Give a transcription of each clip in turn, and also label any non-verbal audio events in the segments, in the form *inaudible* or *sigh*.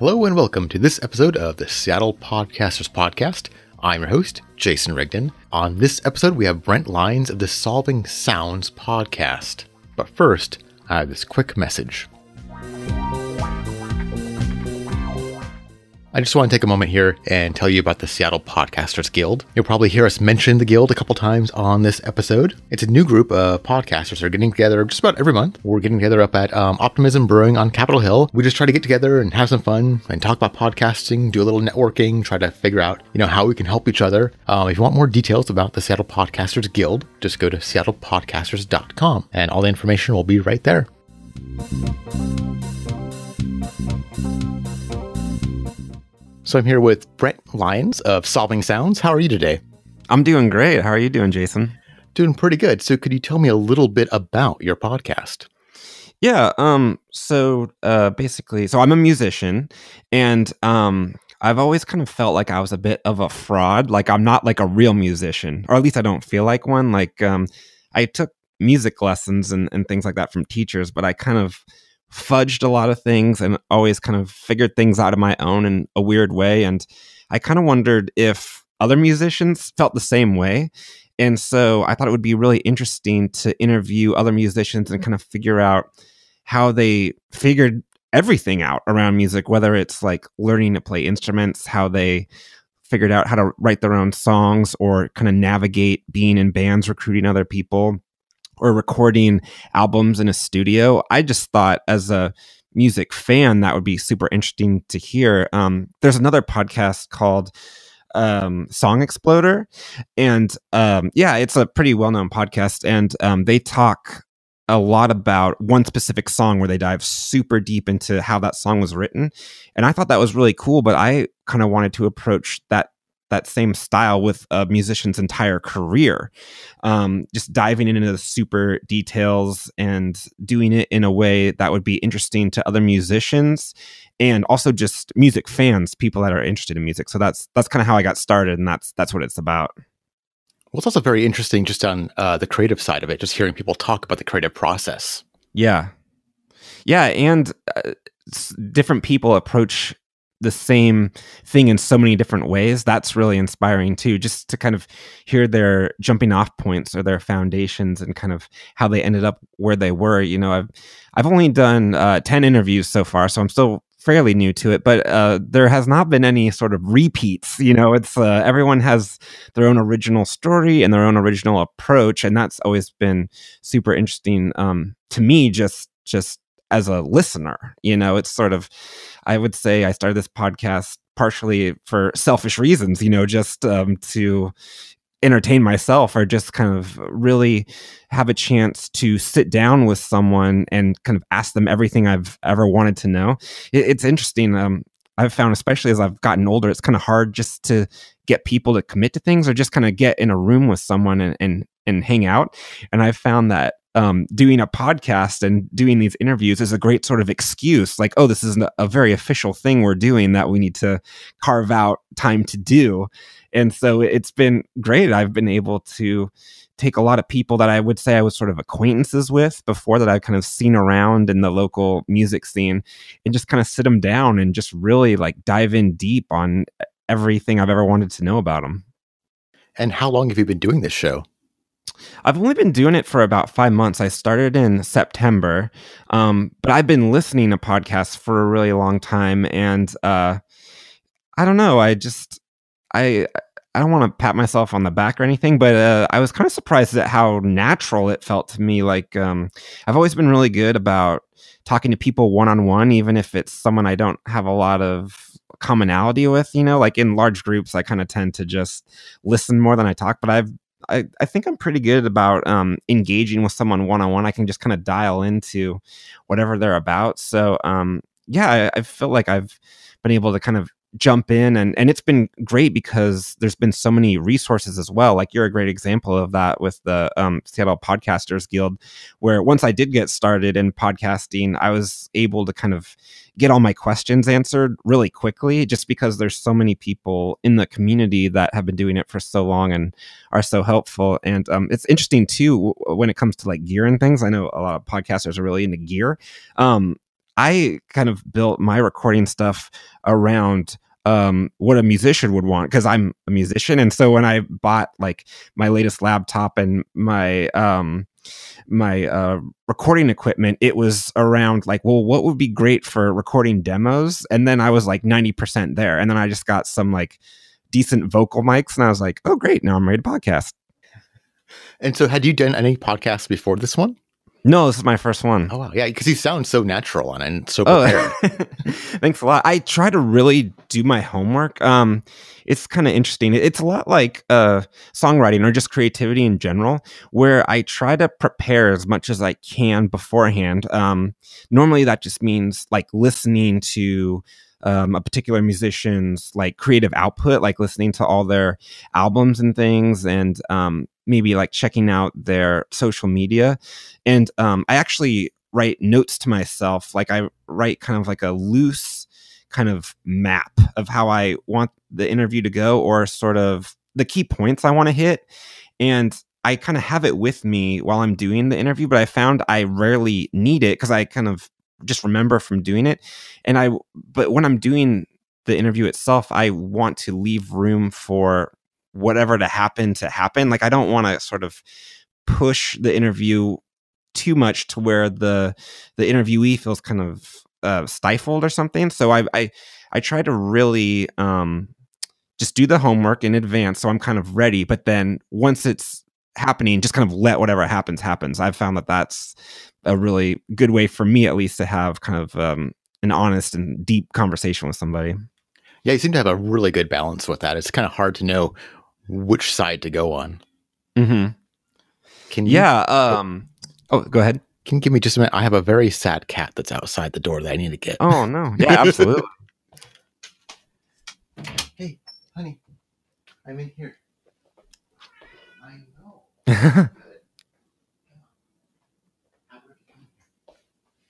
Hello and welcome to this episode of the Seattle Podcasters Podcast. I'm your host, Jason Rigden. On this episode, we have Brent Lyons of the Solving Sounds podcast. But first, I have this quick message. I just want to take a moment here and tell you about the Seattle Podcasters Guild. You'll probably hear us mention the Guild a couple times on this episode. It's a new group of podcasters that are getting together just about every month. We're getting together up at um, Optimism Brewing on Capitol Hill. We just try to get together and have some fun and talk about podcasting, do a little networking, try to figure out, you know, how we can help each other. Um, if you want more details about the Seattle Podcasters Guild, just go to seattlepodcasters.com and all the information will be right there. So I'm here with Brent Lyons of Solving Sounds. How are you today? I'm doing great. How are you doing, Jason? Doing pretty good. So could you tell me a little bit about your podcast? Yeah, um so uh basically so I'm a musician and um I've always kind of felt like I was a bit of a fraud. Like I'm not like a real musician, or at least I don't feel like one. Like um I took music lessons and, and things like that from teachers, but I kind of fudged a lot of things and always kind of figured things out of my own in a weird way. And I kind of wondered if other musicians felt the same way. And so I thought it would be really interesting to interview other musicians and kind of figure out how they figured everything out around music, whether it's like learning to play instruments, how they figured out how to write their own songs or kind of navigate being in bands, recruiting other people or recording albums in a studio. I just thought as a music fan that would be super interesting to hear. Um, there's another podcast called um, Song Exploder, and um, yeah, it's a pretty well known podcast, and um, they talk a lot about one specific song where they dive super deep into how that song was written and i thought that was really cool but i kind of wanted to approach that that same style with a musician's entire career. Um, just diving into the super details and doing it in a way that would be interesting to other musicians and also just music fans, people that are interested in music. So that's that's kind of how I got started, and that's that's what it's about. Well, it's also very interesting just on uh, the creative side of it, just hearing people talk about the creative process. Yeah, yeah, and uh, different people approach the same thing in so many different ways. That's really inspiring too just to kind of hear their jumping off points or their foundations and kind of how they ended up where they were. You know i've i've only done uh, 10 interviews so far so i'm still fairly new to it but uh, there has not been any sort of repeats you know? It's uh, everyone has their own original story and their own original approach and that's always been super interesting um, to me just just as a listener. You know, it's sort of, I would say I started this podcast partially for selfish reasons, you know, just um, to entertain myself or just kind of really have a chance to sit down with someone and kind of ask them everything I've ever wanted to know. It, it's interesting. Um, I've found, especially as I've gotten older, it's kind of hard just to get people to commit to things or just kind of get in a room with someone and, and, and hang out. And I've found that um, doing a podcast and doing these interviews is a great sort of excuse like oh this is a very official thing we're doing that we need to carve out time to do. And so it's been great. I've been able to take a lot of people that i would say i was sort of acquaintances with before that i've kind of seen around in the local music scene and just kind of sit them down and just really like dive in deep on everything i've ever wanted to know about them and how long have you been doing this show I've only been doing it for about five months. I started in September, um, but I've been listening to podcasts for a really long time, and uh, I don't know. I just I I don't want to pat myself on the back or anything, but uh, I was kind of surprised at how natural it felt to me. Like um, I've always been really good about talking to people one on one, even if it's someone I don't have a lot of commonality with. You know, like in large groups, I kind of tend to just listen more than I talk. But I've I, I think I'm pretty good about um, engaging with someone one on one. I can just kind of dial into whatever they're about. So um, yeah, I, I feel like I've been able to kind of jump in and and it's been great because there's been so many resources as well. Like you're a great example of that with the um, seattle podcasters guild where once i did get started in podcasting i was able to kind of get all my questions answered really quickly just because there's so many people in the community that have been doing it for so long and are so helpful. And um, it's interesting too when it comes to like gear and things i know a lot of podcasters are really into gear. Um, I kind of built my recording stuff around um, what a musician would want because I'm a musician, and so when I bought like my latest laptop and my um, my uh, recording equipment, it was around like, well, what would be great for recording demos? And then I was like ninety percent there, and then I just got some like decent vocal mics, and I was like, oh, great, now I'm ready to podcast. And so, had you done any podcasts before this one? No, this is my first one. Oh wow, yeah, because you sound so natural and, and so Oh, prepared. *laughs* *laughs* thanks a lot. I try to really do my homework. Um, it's kind of interesting. It's a lot like uh, songwriting or just creativity in general, where I try to prepare as much as I can beforehand. Um, normally, that just means like listening to um, a particular musician's like creative output, like listening to all their albums and things, and um, maybe like checking out their social media. And um, I actually write notes to myself, like I write kind of like a loose kind of map of how I want the interview to go, or sort of the key points I want to hit. And I kind of have it with me while I'm doing the interview, but I found I rarely need it because I kind of just remember from doing it. And I, but when I'm doing the interview itself, I want to leave room for whatever to happen to happen. Like I don't want to sort of push the interview too much to where the the interviewee feels kind of uh, stifled or something. So I I I try to really um, just do the homework in advance, so I'm kind of ready. But then once it's happening, just kind of let whatever happens happens. I've found that that's a really good way for me, at least, to have kind of um, an honest and deep conversation with somebody. yeah, you seem to have a really good balance with that. It's kind of hard to know which side to go on. Mm-hmm. Can you, Yeah. Um. Oh, go ahead. Can you give me just a minute? I have a very sad cat that's outside the door that I need to get. Oh no. Yeah. *laughs* Absolutely. Hey, honey, I'm in here. I know. *laughs*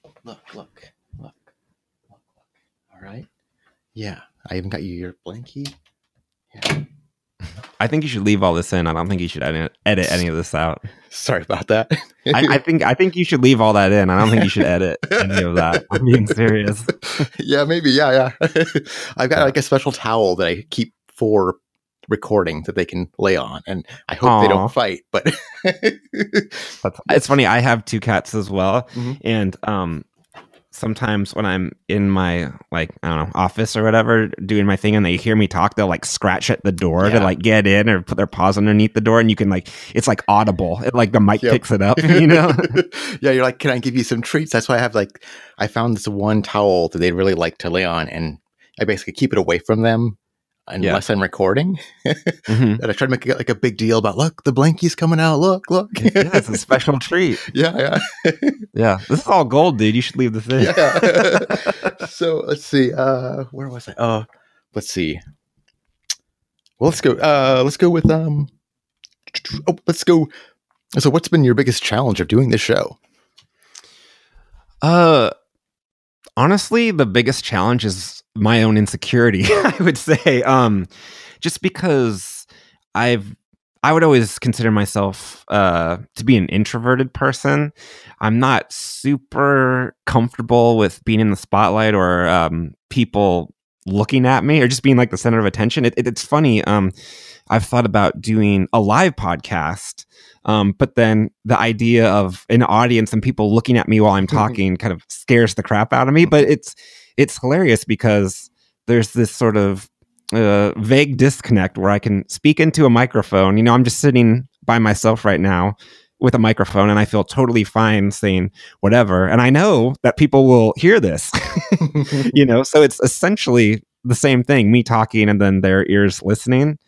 Look, look, look, look, look. All right. Yeah, I even got you your blankie. Yeah. I think you should leave all this in. I don't think you should edit, edit any of this out. *laughs* Sorry about that. I, I think I think you should leave all that in. I don't think you should edit *laughs* any of that. I'm being serious. *laughs* yeah, maybe. Yeah, yeah. I've got like a special towel that I keep for recording that they can lay on, and I hope they don't fight. But That's, it's funny. I have two cats as well, Mhm. and um, sometimes when I'm in my like I don't know office or whatever doing my thing, and they hear me talk, they'll like scratch at the door Yeah. to like get in or put their paws underneath the door, and you can like it's like audible. It, like the mic Yep. picks it up, *laughs* you know. *laughs* yeah, you're like, can I give you some treats? That's why I have like, I found this one towel that they really like to lay on, and I basically keep it away from them unless I'm recording. *laughs* Mhm. And I try to make it like a big deal about, look, the blankie's coming out. Look, look. yeah, it's a special treat. *laughs* yeah, yeah. *laughs* Yeah, this is all gold, dude. You should leave the thing. yeah. so let's see. Uh, where was I? Uh, let's see. Well, let's go. Uh, let's go with um. Oh, let's go. So, what's been your biggest challenge of doing this show? Uh honestly, the biggest challenge is my own insecurity, *laughs* I would say. Um just because I've I would always consider myself uh to be an introverted person. I'm not super comfortable with being in the spotlight or um people looking at me or just being like the center of attention. It, it- it's funny. Um I've thought about doing a live podcast um, but then the idea of an audience and people looking at me while I'm talking kind of scares the crap out of me. But it's it's hilarious because there's this sort of uh, vague disconnect where I can speak into a microphone. You know, I'm just sitting by myself right now with a microphone and I feel totally fine saying whatever. And I know that people will hear this, *laughs* *laughs* you know, so it's essentially the same thing me talking and then their ears listening.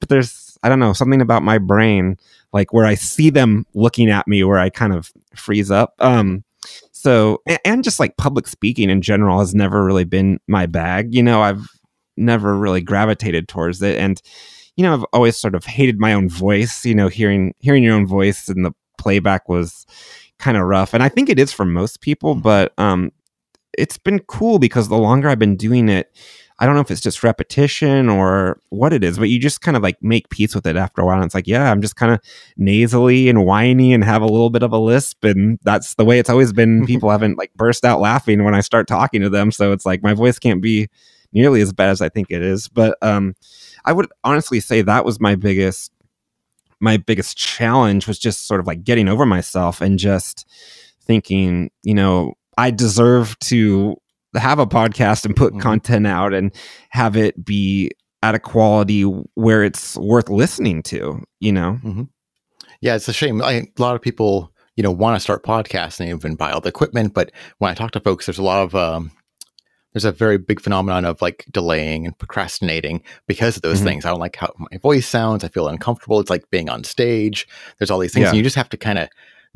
But there's, I don't know, something about my brain like where I see them looking at me where I kind of freeze up. Um, so and just like public speaking in general has never really been my bag. You know, I've never really gravitated towards it, and you know, I've always sort of hated my own voice. You know, hearing hearing your own voice and the playback was kind of rough, and I think it is for most people. But um, it's been cool because the longer I've been doing it, I don't know if it's just repetition or what it is, but you just kind of like make peace with it after a while. And it's like, yeah, I'm just kind of nasally and whiny and have a little bit of a lisp. And that's the way it's always been. *laughs* People haven't like burst out laughing when I start talking to them. So it's like my voice can't be nearly as bad as I think it is. But um, I would honestly say that was my biggest my biggest challenge was just sort of like getting over myself and just thinking, you know, I deserve to have a podcast and put mm-hmm. content out and have it be at a quality where it's worth listening to, you know? Mm-hmm. Yeah, it's a shame. I, a lot of people, you know, want to start podcasting, even buy all the equipment. But when I talk to folks, there's a lot of, um, there's a very big phenomenon of like delaying and procrastinating because of those mm-hmm. things. I don't like how my voice sounds. I feel uncomfortable. It's like being on stage. There's all these things, yeah. and you just have to kind of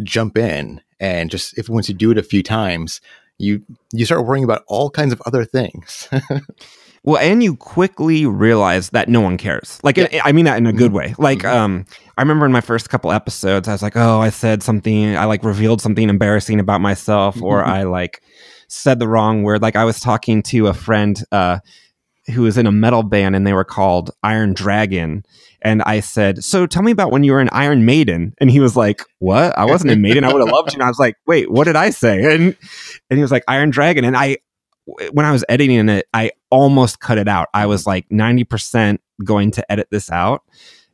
jump in and just if once you do it a few times, you you start worrying about all kinds of other things. *laughs* well, and you quickly realize that no one cares. Like yeah. I mean that in a good mm-hmm. way. Like mm-hmm. um I remember in my first couple episodes I was like, "Oh, I said something, I like revealed something embarrassing about myself or I like said the wrong word." Like I was talking to a friend uh who was in a metal band and they were called Iron Dragon. And I said, So tell me about when you were in Iron Maiden. And he was like, What? I wasn't in Maiden. I would have loved you. And I was like, Wait, what did I say? And and he was like, Iron Dragon. And I when I was editing it, I almost cut it out. I was like 90% going to edit this out.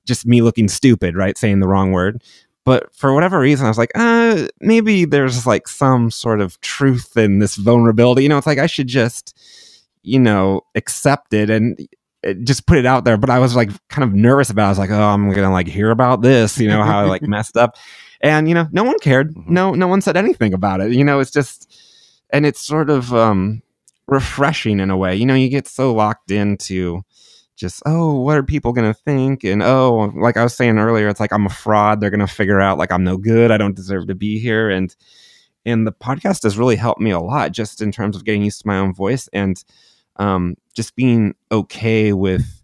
Just me looking stupid, right? Saying the wrong word. But for whatever reason, I was like, uh, maybe there's like some sort of truth in this vulnerability. You know, it's like I should just you know, accept it and eh, just put it out there. But I was like kind of nervous about. It. I was like, oh, I'm gonna like hear about this, you know, how I like *laughs* messed up, and you know, no one cared. Mm-hmm. No, no one said anything about it. You know, it's just, and it's sort of um refreshing in a way. You know, you get so locked into just oh what are people going to think and oh like i was saying earlier it's like i'm a fraud they're going to figure out like i'm no good i don't deserve to be here and and the podcast has really helped me a lot just in terms of getting used to my own voice and um, just being okay with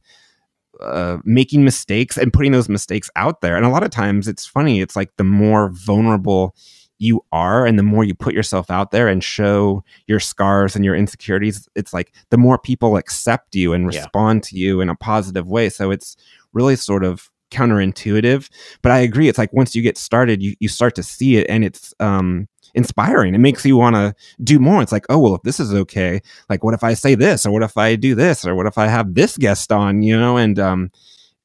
uh, making mistakes and putting those mistakes out there. And a lot of times it's funny, it's like the more vulnerable you are and the more you put yourself out there and show your scars and your insecurities, it's like the more people accept you and respond yeah. to you in a positive way. So it's really sort of counterintuitive. But I agree, it's like once you get started, you, you start to see it and it's um inspiring. It makes you want to do more. It's like, oh, well, if this is okay, like, what if I say this, or what if I do this, or what if I have this guest on, you know? And um,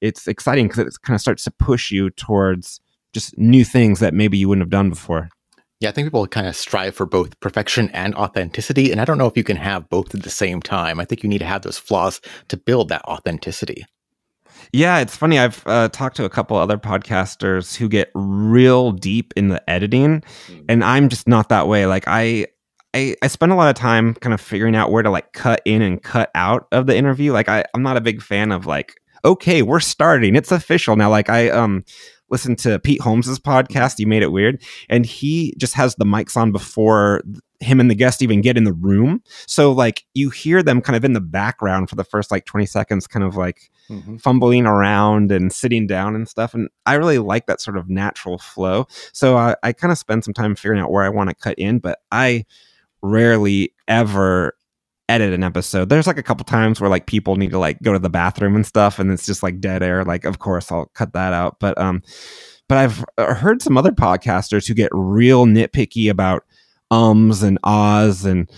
it's exciting because it kind of starts to push you towards just new things that maybe you wouldn't have done before. Yeah, I think people kind of strive for both perfection and authenticity. And I don't know if you can have both at the same time. I think you need to have those flaws to build that authenticity. Yeah, it's funny. I've uh, talked to a couple other podcasters who get real deep in the editing, mm. and I'm just not that way. Like I, I, I spend a lot of time kind of figuring out where to like cut in and cut out of the interview. Like I, I'm not a big fan of like, okay, we're starting. It's official now. Like I um listened to Pete Holmes's podcast. You made it weird, and he just has the mics on before him and the guest even get in the room. So like you hear them kind of in the background for the first like 20 seconds, kind of like mm-hmm. fumbling around and sitting down and stuff. And I really like that sort of natural flow. So I, I kind of spend some time figuring out where I want to cut in, but I rarely ever edit an episode. There's like a couple times where like people need to like go to the bathroom and stuff and it's just like dead air. Like of course I'll cut that out. But um but I've uh, heard some other podcasters who get real nitpicky about ums and ahs and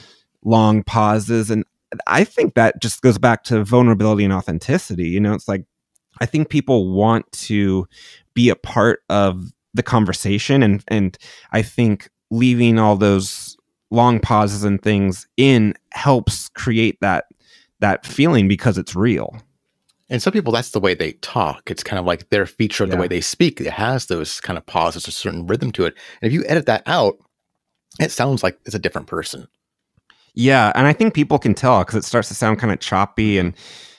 long pauses. And I think that just goes back to vulnerability and authenticity. You know, it's like I think people want to be a part of the conversation and and I think leaving all those long pauses and things in helps create that that feeling because it's real. And some people, that's the way they talk. It's kind of like their feature of yeah. the way they speak. It has those kind of pauses, a certain rhythm to it. And if you edit that out, it sounds like it's a different person. Yeah, and I think people can tell because it starts to sound kind of choppy and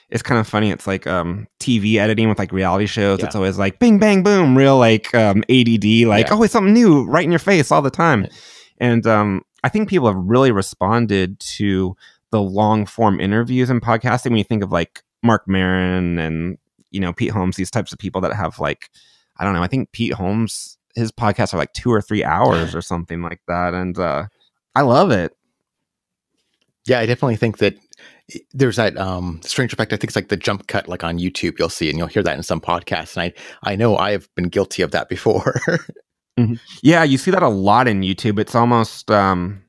it's kind of funny. It's like um, TV editing with like reality shows. Yeah. It's always like bing bang boom, real like um, ADD, like yeah. oh, it's something new right in your face all the time. Right. And um, I think people have really responded to the long form interviews and podcasting. When you think of like Marc Maron and you know Pete Holmes, these types of people that have like I don't know. I think Pete Holmes his podcasts are like two or three hours *sighs* or something like that, and uh, I love it. Yeah, I definitely think that there's that um strange effect. I think it's like the jump cut, like on YouTube, you'll see, and you'll hear that in some podcasts. And I, I know I have been guilty of that before. *laughs* mm-hmm. Yeah, you see that a lot in YouTube. It's almost, um,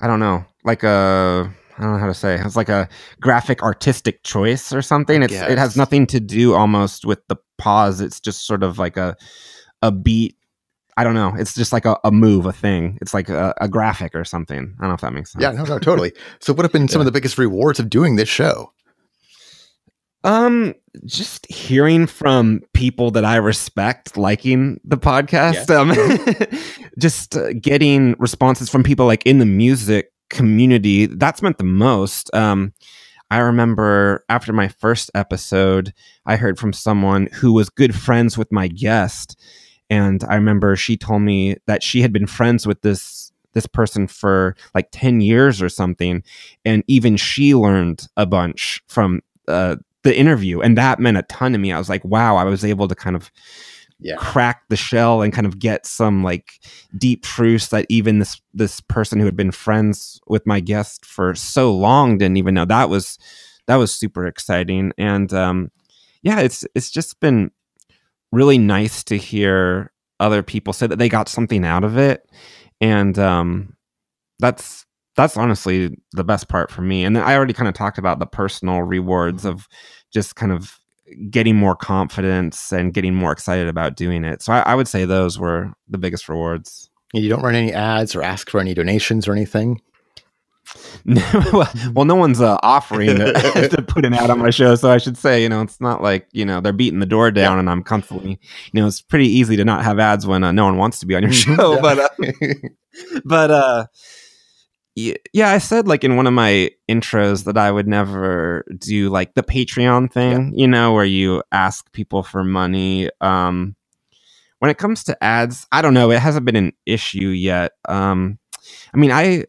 I don't know, like a, I don't know how to say. It's like a graphic artistic choice or something. It's it has nothing to do almost with the pause. It's just sort of like a a beat I don't know. It's just like a, a move, a thing. It's like a, a, graphic or something. I don't know if that makes sense. Yeah, no, no, totally. So, what have been some yeah. of the biggest rewards of doing this show? Um, just hearing from people that I respect liking the podcast. Yes. Um, *laughs* just uh, getting responses from people like in the music community. That's meant the most. Um, I remember after my first episode, I heard from someone who was good friends with my guest and I remember she told me that she had been friends with this this person for like 10 years or something and even she learned a bunch from uh, the interview and that meant a ton to me. I was like wow i was able to kind of yeah. crack the shell and kind of get some like deep truths that even this this person who had been friends with my guest for so long didn't even know. That was that was super exciting. And um yeah it's it's just been really nice to hear other people say that they got something out of it. And um, that's that's honestly the best part for me. And then i already kind of talked about the personal rewards of just kind of getting more confidence and getting more excited about doing it. So I, I would say those were the biggest rewards. You don't run any ads or ask for any donations or anything *laughs* well, no one's uh, offering to, *laughs* *laughs* to, put an ad on my show, so I should say, you know, it's not like you know they're beating the door down, yeah. and I'm constantly, you know, it's pretty easy to not have ads when uh, no one wants to be on your mm-hmm. show. but, uh, but uh, yeah, I said like in one of my intros that I would never do like the Patreon thing, yeah. you know, where you ask people for money. Um, when it comes to ads, I don't know, it hasn't been an issue yet. Um, I mean, I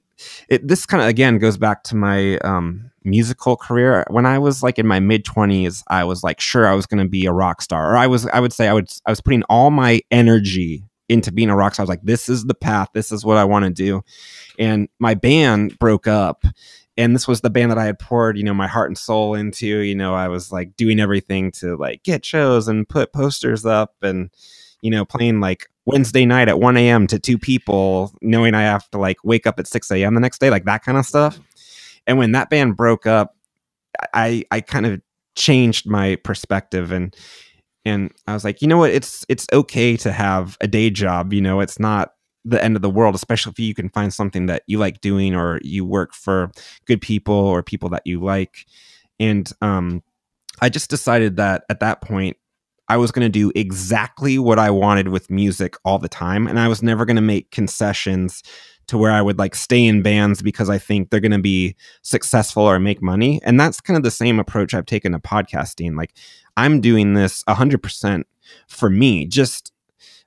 it, this kind of again goes back to my um, musical career. When I was like in my mid twenties, I was like sure I was going to be a rock star, or I was I would say I would I was putting all my energy into being a rock star. I was like, this is the path, this is what I want to do. And my band broke up. And this was the band that I had poured, you know, my heart and soul into. You know, I was like doing everything to like get shows and put posters up and, you know, playing like Wednesday night at 1 a.m. to two people, knowing I have to like wake up at 6 a.m. the next day, like that kind of stuff. And when that band broke up, I I kind of changed my perspective and and I was like, you know what, it's it's okay to have a day job. You know, it's not the end of the world, especially if you can find something that you like doing or you work for good people or people that you like. And um, I just decided that at that point, I was going to do exactly what I wanted with music all the time. And I was never going to make concessions to where I would like stay in bands because I think they're going to be successful or make money. And that's kind of the same approach I've taken to podcasting. Like I'm doing this 100% for me. Just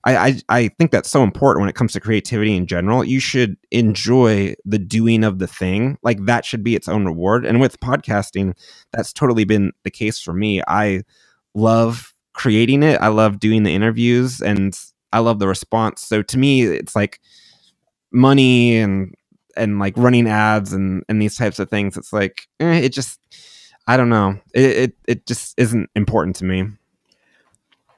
I, I, I think that's so important when it comes to creativity in general. You should enjoy the doing of the thing. Like that should be its own reward. And with podcasting, that's totally been the case for me. I love creating it. I love doing the interviews and I love the response. So to me, it's like money and and like running ads and and these types of things. It's like eh, it just I don't know. It, it it just isn't important to me.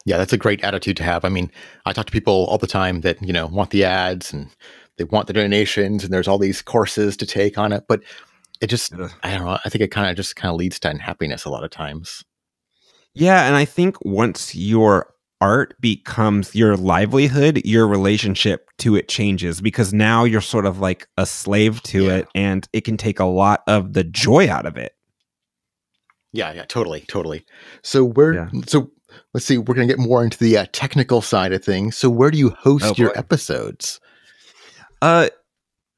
Yeah, that's a great attitude to have. I mean, I talk to people all the time that you know want the ads and they want the donations and there's all these courses to take on it, but it just I don't know. I think it kind of just kind of leads to unhappiness a lot of times. Yeah, and I think once your art becomes your livelihood, your relationship to it changes because now you're sort of like a slave to yeah. it and it can take a lot of the joy out of it. Yeah, yeah, totally, totally. So where yeah. so let's see, we're going to get more into the uh, technical side of things. So where do you host oh, your episodes? Uh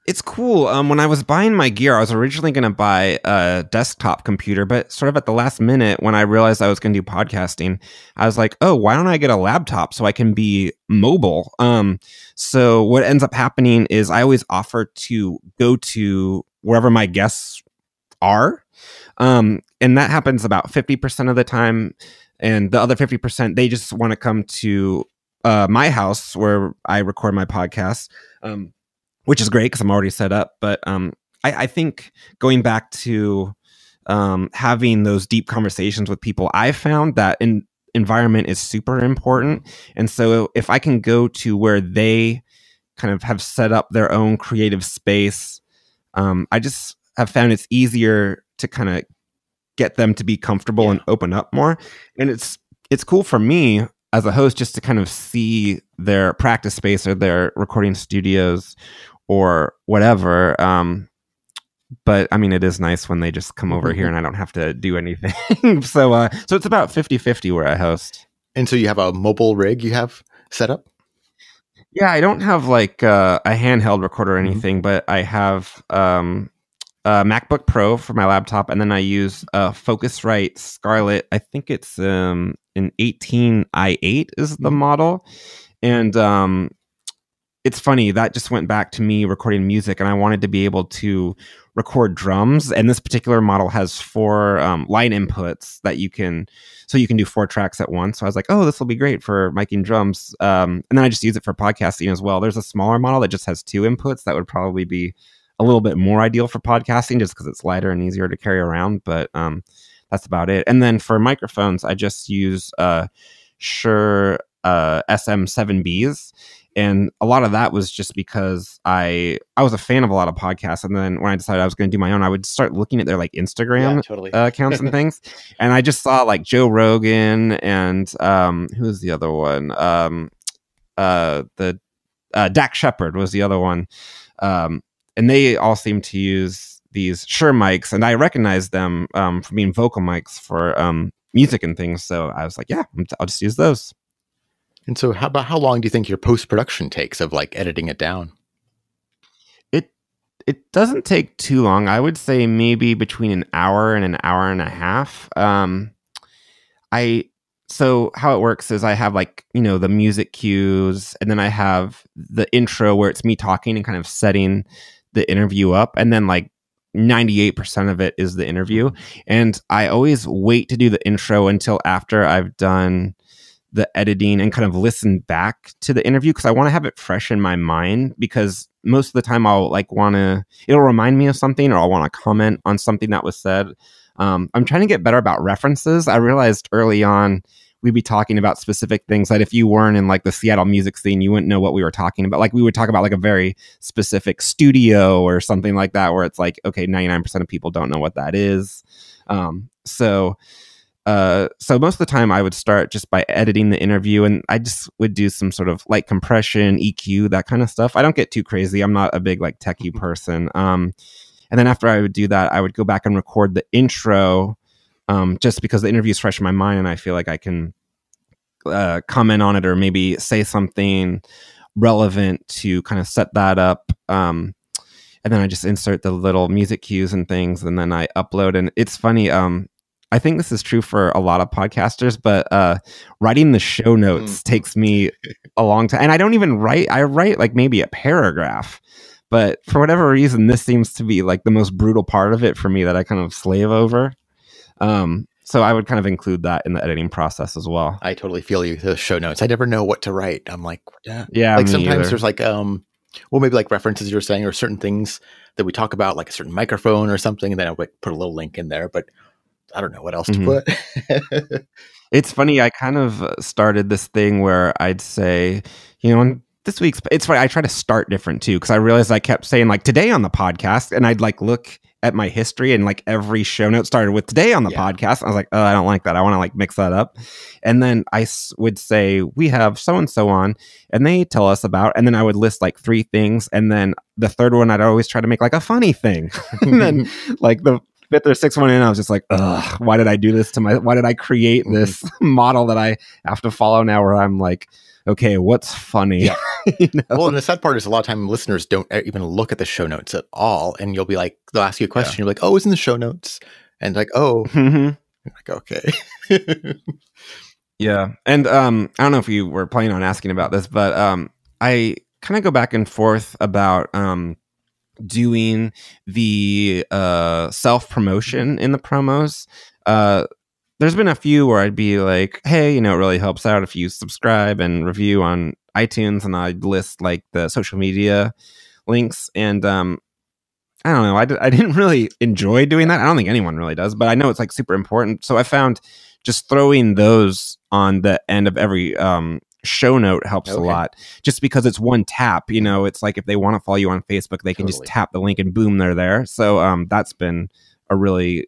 it's cool. Um, when I was buying my gear, I was originally going to buy a desktop computer, but sort of at the last minute, when I realized I was going to do podcasting, I was like, "Oh, why don't I get a laptop so I can be mobile?" Um, so what ends up happening is I always offer to go to wherever my guests are, um, and that happens about fifty percent of the time, and the other fifty percent they just want to come to uh, my house where I record my podcast. Um, which is great because I'm already set up. But um, I, I, think going back to um, having those deep conversations with people, I've found that in environment is super important. And so if I can go to where they kind of have set up their own creative space, um, I just have found it's easier to kind of get them to be comfortable yeah. and open up more. And it's it's cool for me as a host just to kind of see their practice space or their recording studios or whatever. Um, but I mean, it is nice when they just come over here and I don't have to do anything. *laughs* so, uh, so it's about 50 50 where I host. And so you have a mobile rig you have set up? Yeah, I don't have like uh, a handheld recorder or mm-hmm. anything, mm-hmm. but I have um, a MacBook Pro for my laptop, and then I use a Focusrite Scarlett. I think it's um, an 18i8 is the mm-hmm. model, and um, it's funny that just went back to me recording music, and I wanted to be able to record drums and this particular model has four um, line inputs that you can so you can do four tracks at once. So i was like oh this will be great for miking drums. Um, and then i just use it for podcasting as well. There's a smaller model that just has two inputs that would probably be a little bit more ideal for podcasting just because it's lighter and easier to carry around but um, that's about it. And then for microphones i just use uh, Shure uh, SM7Bs and a lot of that was just because I I was a fan of a lot of podcasts, and then when I decided I was going to do my own, I would start looking at their like Instagram yeah, totally. uh, accounts and things, *laughs* and I just saw like Joe Rogan and um, who was the other one? Um, uh, the uh, Dax Shepard was the other one, um, and they all seem to use these Shure mics, and I recognized them um, for being vocal mics for um, music and things. So I was like, yeah, I'll just use those. And so, how about how long do you think your post production takes of like editing it down? It it doesn't take too long. I would say maybe between an hour and an hour and a half. Um, I so how it works is I have like you know the music cues, and then I have the intro where it's me talking and kind of setting the interview up, and then like 98% of it is the interview. And I always wait to do the intro until after I've done the editing and kind of listen back to the interview because I want to have it fresh in my mind because most of the time I'll like want to it'll remind me of something or I'll want to comment on something that was said. Um, I'm trying to get better about references. I realized early on we'd be talking about specific things that if you weren't in like the Seattle music scene, you wouldn't know what we were talking about. Like we would talk about like a very specific studio or something like that, where it's like, okay, 99% of people don't know what that is. Um, so uh, so most of the time I would start just by editing the interview and I just would do some sort of light compression, EQ, that kind of stuff. I don't get too crazy. I'm not a big like techie mm-hmm. person. Um, and then after I would do that, I would go back and record the intro um, just because the interview is fresh in my mind and I feel like I can uh, comment on it or maybe say something relevant to kind of set that up. Um, and then I just insert the little music cues and things, and then I upload. And it's funny. Um, I think this is true for a lot of podcasters, but uh, writing the show notes mm. takes me *laughs* a long time. And I don't even write, I write like maybe a paragraph. But for whatever reason, this seems to be like the most brutal part of it for me that I kind of slave over. Um, so I would kind of include that in the editing process as well. I totally feel you. The show notes. I never know what to write. I'm like, yeah, yeah. Like sometimes either. there's like, um, well, maybe like references you're saying or certain things that we talk about, like a certain microphone or something, and then I would put a little link in there. But I don't know what else mm-hmm. to put. *laughs* it's funny. I kind of uh, started this thing where I'd say, you know, this week's it's funny. I try to start different too because I realized I kept saying like today on the podcast, and I'd like look at my history and like every show note started with today on the yeah. podcast. I was like, oh, I don't like that. I want to like mix that up. And then I s- would say, we have so and so on, and they tell us about, and then I would list like three things. And then the third one, I'd always try to make like a funny thing. *laughs* and then *laughs* like the fifth or sixth one in, I was just like, ugh, why did I do this to my, why did I create mm-hmm. this *laughs* model that I have to follow now where I'm like, okay, what's funny? Yeah. *laughs* you know? Well, and the sad part is a lot of time listeners don't even look at the show notes at all. And you'll be like, they'll ask you a question. Yeah. You're like, oh, it's in the show notes. And like, oh, *laughs* mm-hmm. like, okay. yeah. And um, I don't know if you were planning on asking about this, but um, I kind of go back and forth about um, doing the uh, self promotion in the promos. Uh, there's been a few where I'd be like, hey, you know, it really helps out if you subscribe and review on iTunes, and I'd list like the social media links. And um, I don't know. I d- I didn't really enjoy doing that. I don't think anyone really does, but I know it's like super important. So I found just throwing those on the end of every um, show note helps okay. a lot just because it's one tap you know it's like if they want to follow you on facebook they can totally. just tap the link and boom they're there so um, that's been a really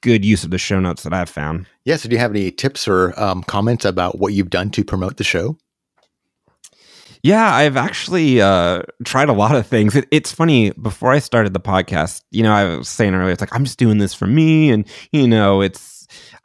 good use of the show notes that i've found yeah so do you have any tips or um, comments about what you've done to promote the show yeah, I've actually uh, tried a lot of things. It, it's funny. Before I started the podcast, you know, I was saying earlier, it's like I'm just doing this for me, and you know, it's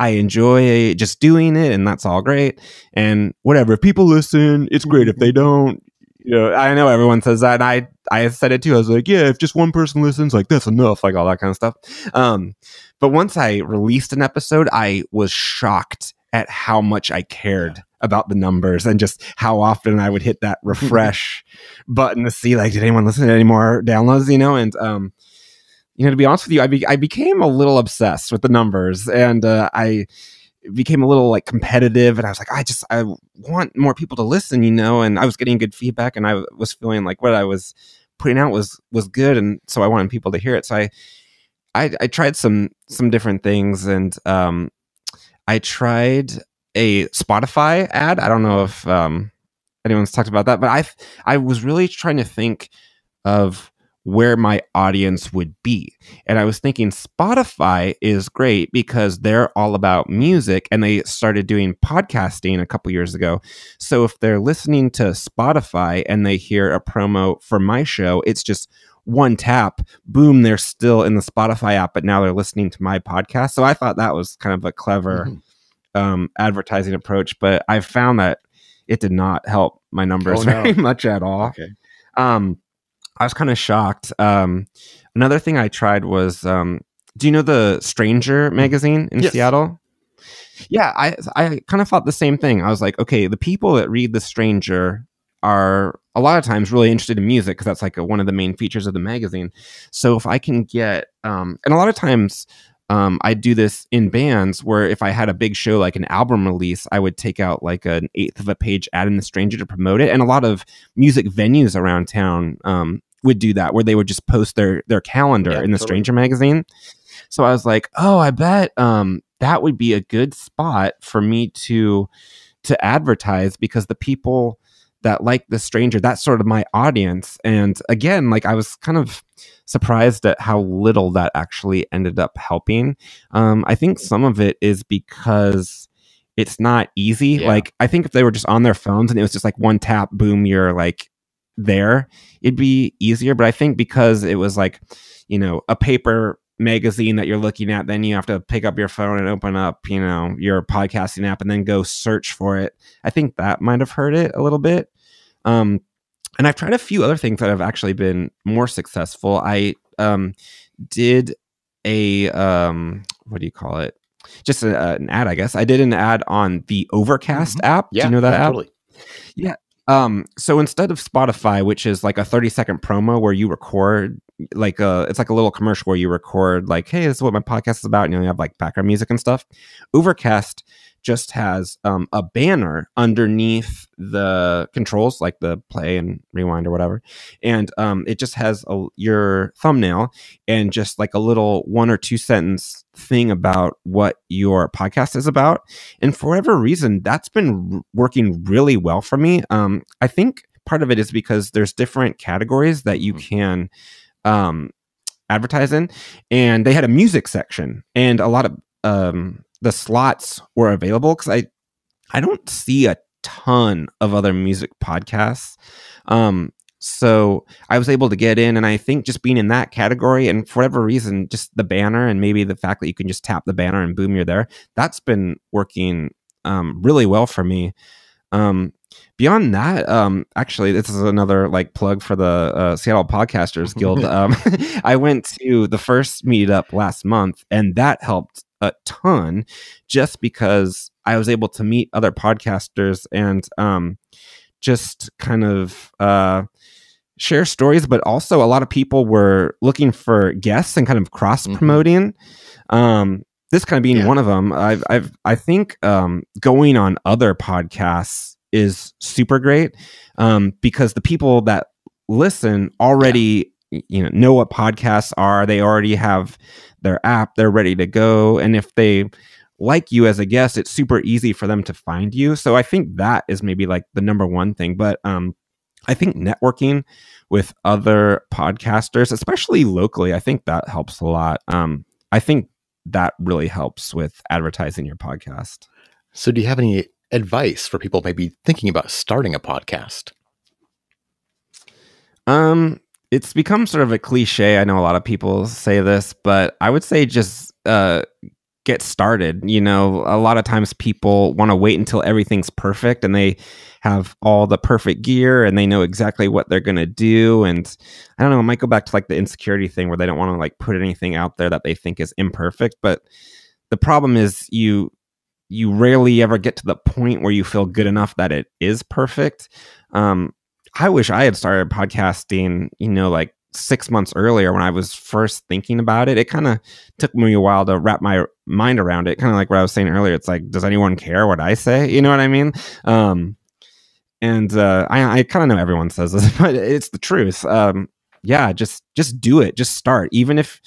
I enjoy just doing it, and that's all great. And whatever, if people listen, it's great. If they don't, you know, I know everyone says that, and I I said it too. I was like, yeah, if just one person listens, like that's enough, like all that kind of stuff. Um, but once I released an episode, I was shocked at how much I cared about the numbers and just how often I would hit that *laughs* refresh button to see like did anyone listen to any more downloads, you know, and um you know to be honest with you, I be- I became a little obsessed with the numbers and uh, I became a little like competitive and I was like I just I want more people to listen, you know, and I was getting good feedback and I was feeling like what I was putting out was was good and so I wanted people to hear it. So I I, I tried some some different things and um I tried a Spotify ad. I don't know if um, anyone's talked about that, but I I was really trying to think of where my audience would be. And I was thinking Spotify is great because they're all about music and they started doing podcasting a couple years ago. So if they're listening to Spotify and they hear a promo for my show, it's just one tap, boom, they're still in the Spotify app, but now they're listening to my podcast. So I thought that was kind of a clever mm-hmm um, advertising approach, but I found that it did not help my numbers oh, no. *laughs* very much at all. Okay. Um, I was kind of shocked. Um, another thing I tried was, um, do you know the Stranger magazine in yes. Seattle? Yeah, I I kind of thought the same thing. I was like, okay, the people that read the Stranger are a lot of times really interested in music because that's like a, one of the main features of the magazine. So if I can get, um, and a lot of times um, I do this in bands where if I had a big show like an album release, I would take out like an eighth of a page ad in the stranger to promote it. And a lot of music venues around town um, would do that, where they would just post their their calendar yeah, in the totally. Stranger magazine. So I was like, oh, I bet um, that would be a good spot for me to to advertise because the people that like the stranger that's sort of my audience and again like i was kind of surprised at how little that actually ended up helping um, i think some of it is because it's not easy yeah. like i think if they were just on their phones and it was just like one tap boom you're like there it'd be easier but i think because it was like you know a paper magazine that you're looking at, then you have to pick up your phone and open up, you know, your podcasting app and then go search for it. I think that might have hurt it a little bit. Um, and I've tried a few other things that have actually been more successful. I um, did a um, what do you call it? Just a, an ad, I guess. I did an ad on the Overcast mm-hmm. app. Yeah, do you know that yeah, app? Totally. Yeah. Um, so instead of Spotify, which is like a 30 second promo where you record like a uh, it's like a little commercial where you record like, hey, this is what my podcast is about, and you have like background music and stuff. Overcast just has um, a banner underneath the controls, like the play and rewind or whatever, and um, it just has a, your thumbnail and just like a little one or two sentence thing about what your podcast is about. And for whatever reason, that's been working really well for me. Um, I think part of it is because there's different categories that you mm-hmm. can um, advertise in, and they had a music section and a lot of um, the slots were available because I I don't see a ton of other music podcasts. Um, so I was able to get in, and I think just being in that category, and for whatever reason, just the banner and maybe the fact that you can just tap the banner and boom, you're there. That's been working um, really well for me. Um, beyond that, um, actually, this is another like plug for the uh, Seattle Podcasters *laughs* Guild. Um, *laughs* I went to the first meetup last month, and that helped a ton, just because I was able to meet other podcasters and um, just kind of. Uh, share stories, but also a lot of people were looking for guests and kind of cross promoting. Mm-hmm. Um, this kind of being yeah. one of them. I've, I've, I think um, going on other podcasts is super great um, because the people that listen already you know know what podcasts are. They already have their app. They're ready to go. And if they like you as a guest, it's super easy for them to find you. So I think that is maybe like the number one thing. But um, I think networking with other podcasters, especially locally, I think that helps a lot. Um, I think that really helps with advertising your podcast. So, do you have any advice for people maybe thinking about starting a podcast? Um, it's become sort of a cliche. I know a lot of people say this, but I would say just uh, get started. You know, a lot of times people want to wait until everything's perfect and they have all the perfect gear and they know exactly what they're going to do. And I don't know, it might go back to like the insecurity thing where they don't want to like put anything out there that they think is imperfect. But the problem is you you rarely ever get to the point where you feel good enough that it is perfect. Um, I wish I had started podcasting, you know, like six months earlier when I was first thinking about it. It kind of took me a while to wrap my mind around it. Kind of like what I was saying earlier. It's like, does anyone care what I say? You know what I mean? Um, and uh, I, I kind of know everyone says this, *laughs* but it's the truth. Um, yeah, just just do it. Just start, even if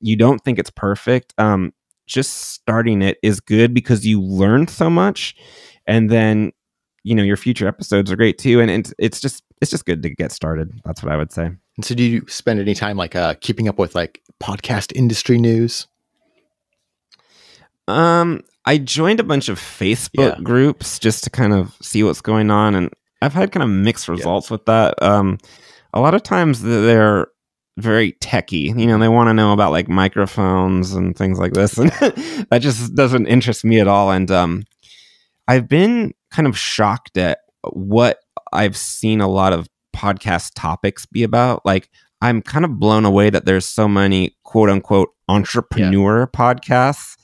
you don't think it's perfect. Um, just starting it is good because you learn so much, and then you know your future episodes are great too. And it's it's just it's just good to get started. That's what I would say. And so, do you spend any time like uh, keeping up with like podcast industry news? Um, I joined a bunch of Facebook yeah. groups just to kind of see what's going on, and I've had kind of mixed results yeah. with that. Um, a lot of times they're very techy. You know, they want to know about like microphones and things like this, *laughs* and that just doesn't interest me at all. And um, I've been kind of shocked at what I've seen a lot of podcast topics be about. Like, I'm kind of blown away that there's so many quote unquote entrepreneur yeah. podcasts.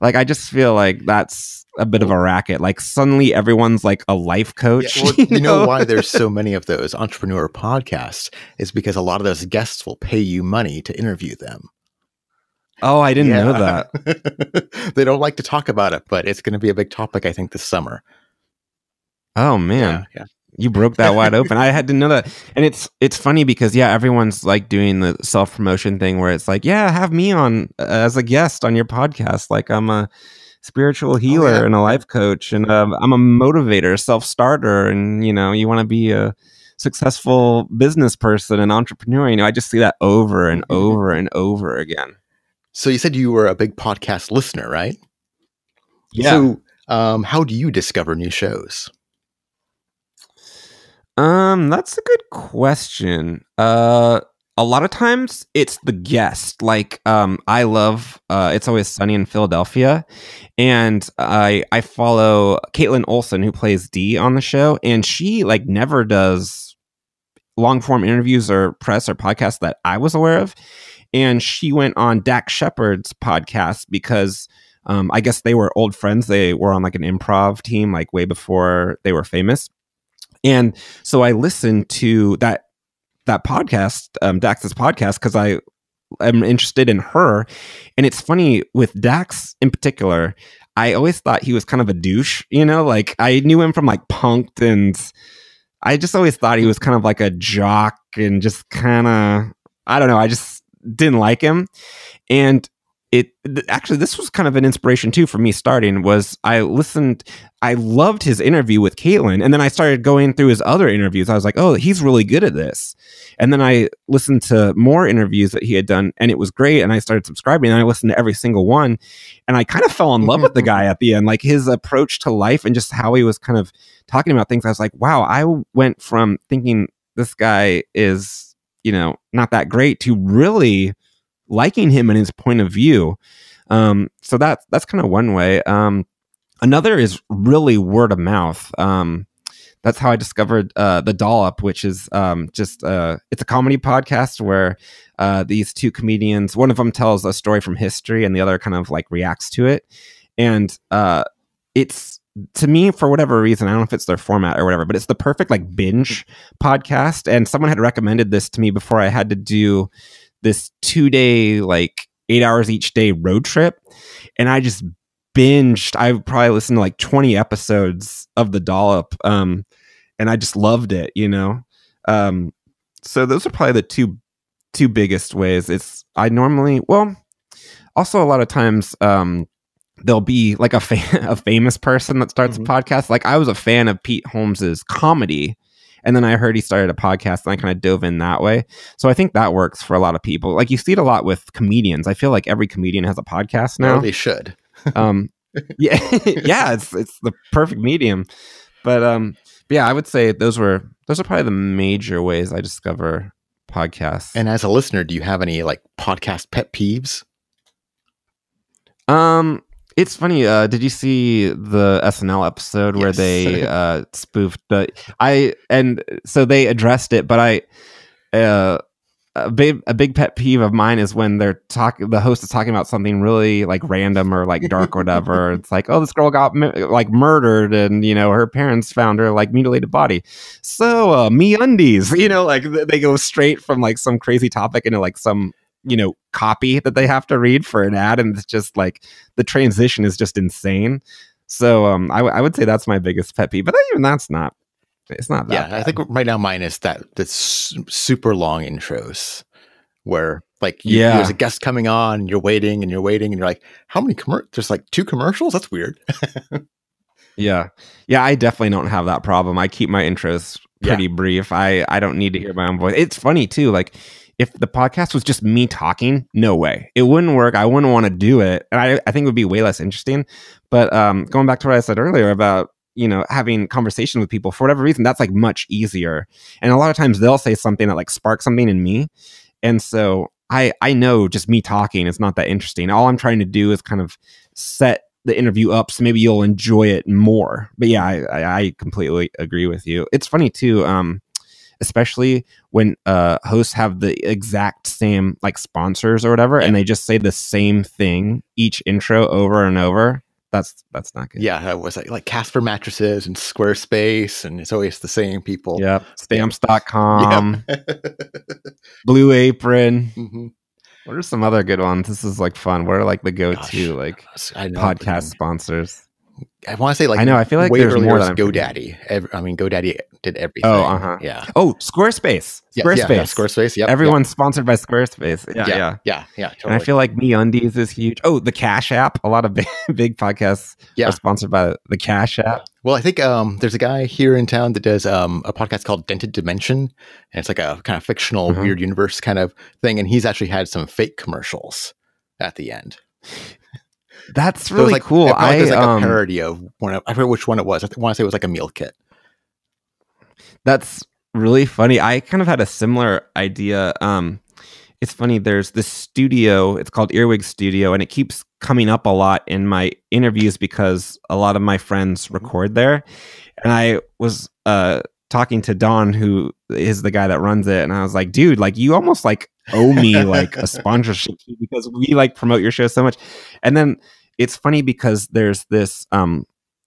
Like, I just feel like that's a bit of a racket. Like, suddenly everyone's like a life coach. Yeah, well, *laughs* you, know? you know why there's so many of those entrepreneur podcasts is because a lot of those guests will pay you money to interview them. Oh, I didn't yeah. know that. *laughs* they don't like to talk about it, but it's going to be a big topic, I think, this summer. Oh man, yeah, yeah you broke that wide open. I had to know that. And it's it's funny because yeah, everyone's like doing the self promotion thing where it's like, yeah, have me on uh, as a guest on your podcast. Like I'm a spiritual healer oh, yeah. and a life coach, and um, I'm a motivator, self starter, and you know, you want to be a successful business person and entrepreneur. You know, I just see that over and mm-hmm. over and over again. So you said you were a big podcast listener, right? Yeah. So um, how do you discover new shows? Um, that's a good question. Uh, a lot of times it's the guest. Like, um, I love uh, it's always sunny in Philadelphia, and I I follow Kaitlin Olson who plays Dee on the show, and she like never does long form interviews or press or podcasts that I was aware of, and she went on Dax Shepard's podcast because. Um, I guess they were old friends. They were on like an improv team, like way before they were famous and so I listened to that that podcast, um, Dax's podcast, because I am interested in her. And it's funny with Dax in particular. I always thought he was kind of a douche, you know, like I knew him from like Punk'd and I just always thought he was kind of like a jock and just kind of, I don't know, I just didn't like him. And it actually this was kind of an inspiration too for me starting was i listened i loved his interview with kaitlin and then i started going through his other interviews. I was like oh he's really good at this. And then i listened to more interviews that he had done and it was great and i started subscribing and i listened to every single one and i kind of fell in love with the *laughs* guy at the end like his approach to life and just how he was kind of talking about things. I was like wow i went from thinking this guy is you know not that great to really liking him and his point of view. Um, so that that's kind of one way. Um, another is really word of mouth. Um, that's how I discovered uh, the Dollop, which is um, just uh, it's a comedy podcast where uh, these two comedians, one of them tells a story from history, and the other kind of like reacts to it, and uh, it's to me for whatever reason i don't know if it's their format or whatever but it's the perfect like binge podcast and someone had recommended this to me before i had to do this two day, like eight hours each day road trip. And I just binged. I probably listened to like 20 episodes of The Dollop. Um, and I just loved it, you know? Um, so those are probably the two two biggest ways. It's I normally well, also a lot of times um there'll be like a fa- *laughs* a famous person that starts Mhm. a podcast. Like I was a fan of Pete Holmes's comedy, and then I heard he started a podcast, and I kind of dove in that way. So I think that works for a lot of people. Like you see it a lot with comedians. I feel like every comedian has a podcast No, now. they should. *laughs* um, yeah, *laughs* yeah, it's it's the perfect medium. But um, but yeah, I would say those were those are probably the major ways I discover podcasts. And as a listener, do you have any like podcast pet peeves? Um, it's funny. Uh, did you see the SNL episode where they *laughs* uh spoofed the I and so they addressed it, but I uh a big a big pet peeve of mine is when they're talking the host is talking about something really like random or like dark or whatever *laughs* it's like oh this girl got like murdered and you know her parents found her like mutilated body so uh MeUndies *laughs* you know like th- they go straight from like some crazy topic into like some you know copy that they have to read for an ad and it's just like the transition is just insane so um I, w- I would say that's my biggest pet peeve but even that's not it's not that Yeah, I think right now mine is that that's super long intros where like you, Yeah. there's a guest coming on, and you're waiting and you're waiting and you're like, how many commer? There's like two commercials. That's weird. *laughs* Yeah. Yeah, I definitely don't have that problem. I keep my intros pretty brief. I I don't need to hear my own voice. It's funny too, like if the podcast was just me talking, no way. It wouldn't work. I wouldn't want to do it. And I, I think it would be way less interesting. But um going back to what I said earlier about you know having conversation with people for whatever reason that's like much easier and a lot of times they'll say something that like sparks something in me and so i i know just me talking is not that interesting all i'm trying to do is kind of set the interview up so maybe you'll enjoy it more but yeah i i, completely agree with you it's funny too um especially when uh hosts have the exact same like sponsors or whatever and they just say the same thing each intro over and over that's that's not good Yeah, it was like, like Casper mattresses and Squarespace, and it's always the same people. Yep. Stamps.com, *laughs* Blue Apron. Mhm. What are some other good ones? This is like fun. What are like the go to like I podcast sponsors? I want to say like I know, I feel like way there's more was GoDaddy. Ev- I mean, GoDaddy did everything. Oh, uh-huh. Yeah. Oh, Squarespace. Yeah, Squarespace. Yeah, yeah, Squarespace. Yep. Everyone's sponsored by Squarespace. Yeah, yep. yeah. Yeah. Yeah. Totally. And I feel like MeUndies is huge. Oh, the Cash App. A lot of big, *laughs* big podcasts Yeah. are sponsored by the Cash App. Well, I think um, there's a guy here in town that does um, a podcast called Dented Dimension, and it's like a kind of fictional, Mhm. weird universe kind of thing. And he's actually had some fake commercials at the end. That's So it was really like, cool. Like I there's like um, a parody of one. Of, I forget which one it was. I want to say it was like a meal kit. That's really funny. I kind of had a similar idea. Um, it's funny. There's this studio. It's called Earwig Studio, and it keeps coming up a lot in my interviews because a lot of my friends record there. And I was uh, talking to Don, who is the guy that runs it, and I was like, "Dude, like you almost like owe me like a sponsorship because we like promote your show so much." And then it's funny because there's this um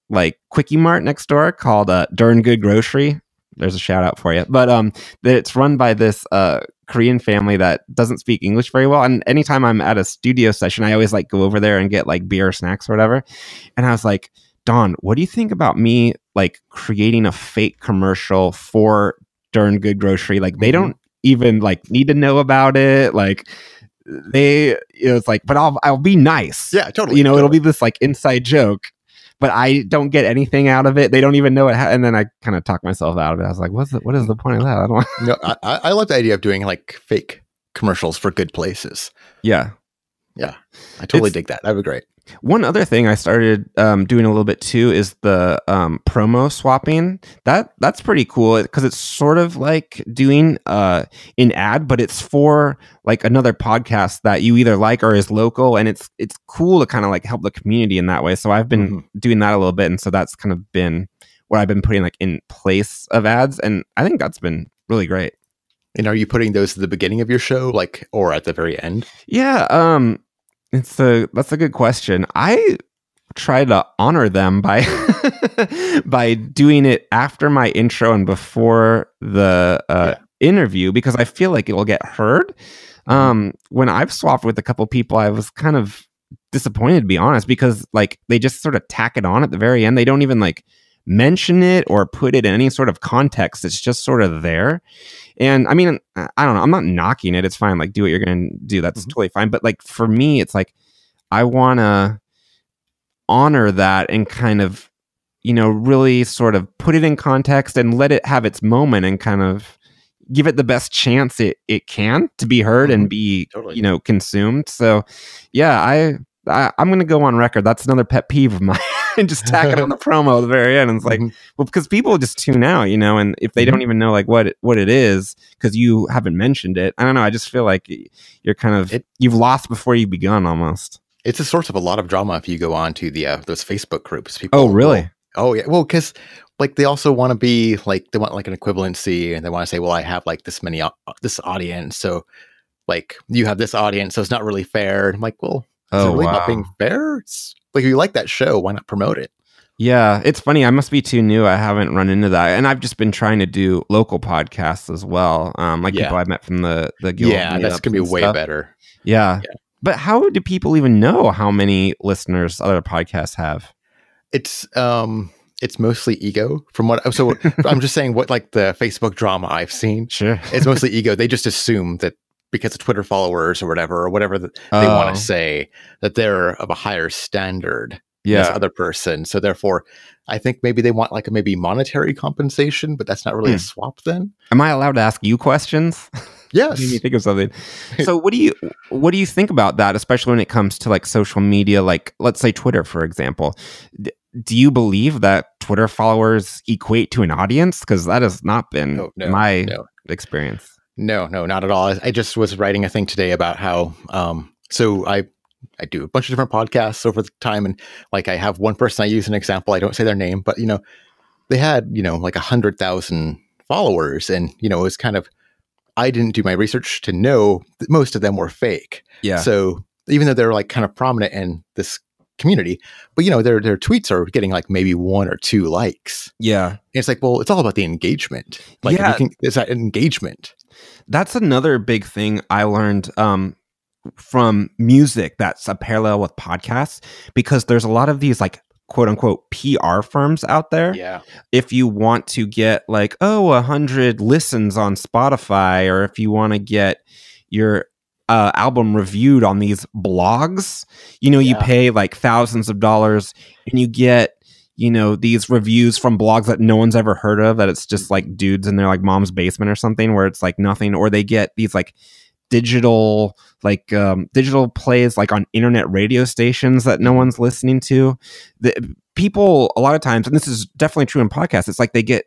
like quickie mart next door called uh, Darn Good Grocery there's a shout out for you. But um, that it's run by this uh Korean family that doesn't speak English very well. And anytime I'm at a studio session, I always like go over there and get like beer or snacks or whatever. And I was like, Don, what do you think about me like creating a fake commercial for Darn Good Grocery? Like they Mhm. don't even like need to know about it. Like they, it was like, but I'll I'll be nice Yeah, totally. you know it'll be this like inside joke but i don't get anything out of it they don't even know it ha- and then i kind of talk myself out of it i was like what's the, what is the point of that i don't *laughs* No, I, I love the idea of doing like fake commercials for good places. Yeah. Yeah I totally It's- dig that. That would be great. One other thing i started um, doing a little bit too is the um, promo swapping that that's pretty cool because it's sort of like doing uh, an ad but it's for like another podcast that you either like or is local and it's it's cool to kind of like help the community in that way so i've been Mhm. doing that a little bit and so that's kind of been what i've been putting like in place of ads and i think that's been really great And are you putting those at the beginning of your show, like, or at the very end? yeah um it's a that's a good question. I try to honor them by *laughs* by doing it after my intro and before the uh, interview because i feel like it will get heard. Um when i've swapped with a couple people i was kind of disappointed to be honest because like they just sort of tack it on at the very end. They don't even like mention it or put it in any sort of context. It's just sort of there. And I mean, I don't know. I'm not knocking it. It's fine. Like, do what you're going to do. That's Mhm. totally fine. But like for me, it's like I want to honor that and kind of, you know, really sort of put it in context and let it have its moment and kind of give it the best chance it, it can to be heard and be, Totally. you know, consumed. So, yeah, I, I I'm going to go on record. That's another pet peeve of mine. And just tack it on the promo at the very end. And it's like, Mhm. well, because people just tune out, you know, and if they don't even know like what it, what it is because you haven't mentioned it, I don't know. I just feel like you're kind of It- you've lost before you've begun almost. it's a source of a lot of drama if you go on to the uh, those Facebook groups. People Oh, will- really? Oh yeah, well, because like they also want to be like they want like an equivalency, and they want to say, well, I have like this many au- this audience, so like you have this audience, so it's not really fair. I'm like, well, is it Oh, really wow. not being fair? It's like if you like that show, why not promote it? Yeah, it's funny. I must be too new. I haven't run into that, and I've just been trying to do local podcasts as well. Um, like Yeah. people I met from the the guild. yeah, that's gonna be way stuff. better. Yeah. Yeah. but how do people even know how many listeners other podcasts have? It's um, it's mostly ego from what. So *laughs* I'm just saying what like the Facebook drama I've seen. Sure, It's mostly *laughs* ego. They just assume that because of Twitter followers or whatever or whatever that they want Oh, to say that they're of a higher standard than this other person. So therefore, I think maybe they want like a maybe monetary compensation, but that's not really Hmm. a swap then. am I allowed to ask you questions? *laughs* Yes. me think of something. So what do you what do you think about that, especially when it comes to like social media, like let's say Twitter, for example? D- do you believe that Twitter followers equate to an audience? Because that has not been No, no, my no. experience. No, no, not at all. I, I just was writing a thing today about how um so I I do a bunch of different podcasts over the time and like I have one person I use an example. I don't say their name, but you know, they had, you know, like a hundred thousand followers and you know, it was kind of I didn't do my research to know that most of them were fake. Yeah. So even though they're like kind of prominent in this community, but you know, their their tweets are getting like maybe one or two likes. yeah. And it's like, well, it's all about the engagement. Like Yeah. you can, it's that engagement. That's another big thing I learned um, from music that's a parallel with podcasts because there's a lot of these like quote unquote PR firms out there. Yeah. If you want to get like, oh, a hundred listens on Spotify, or if you want to get your uh, album reviewed on these blogs, you know, you Yeah. pay like thousands of dollars and you get you know these reviews from blogs that no one's ever heard of that it's just like dudes in their like mom's basement or something where it's like nothing or they get these like digital like um, digital plays like on internet radio stations that no one's listening to the people a lot of times and this is definitely true in podcasts it's like they get